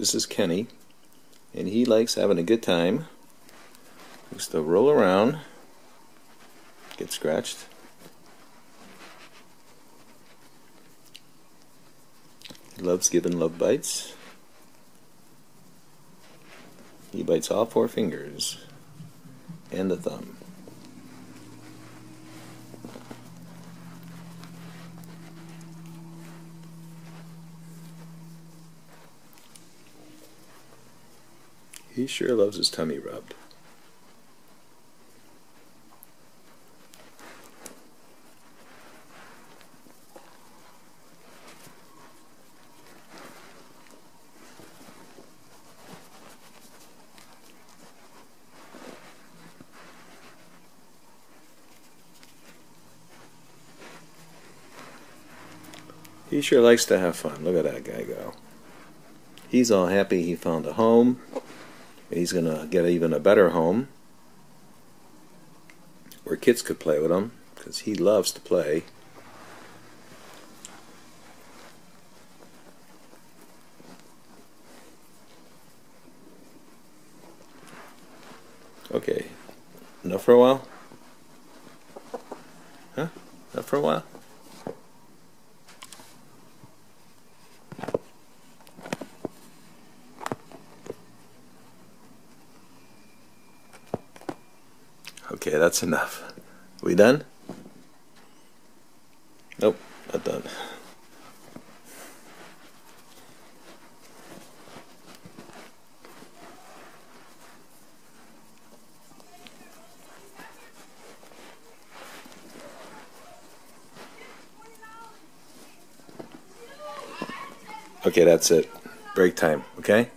This is Kenny, and he likes having a good time. He likes to roll around, get scratched. He loves giving love bites. He bites all four fingers and the thumb. He sure loves his tummy rubbed. He sure likes to have fun. Look at that guy go. He's all happy he found a home. He's going to get even a better home where kids could play with him because he loves to play. Okay, enough for a while? Huh? Enough for a while? Okay, that's enough. We done? Nope, not done. Okay, that's it. Break time, okay?